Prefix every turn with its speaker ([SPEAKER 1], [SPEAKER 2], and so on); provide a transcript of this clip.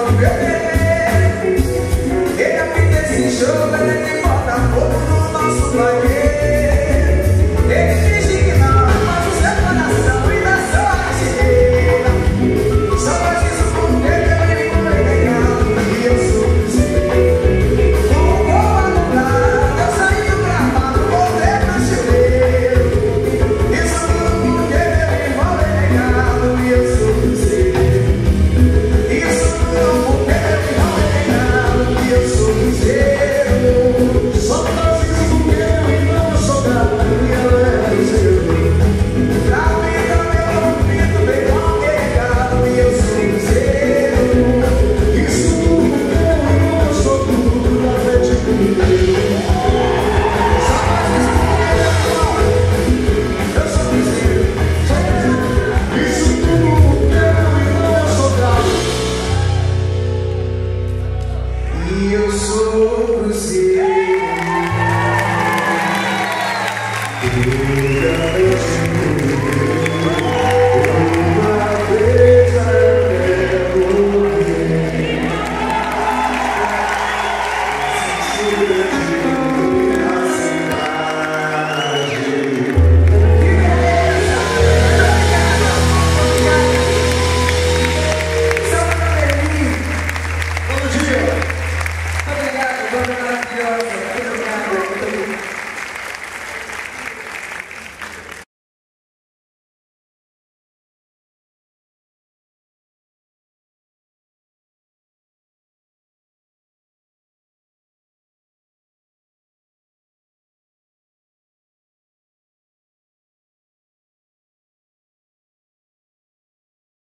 [SPEAKER 1] Obrigado,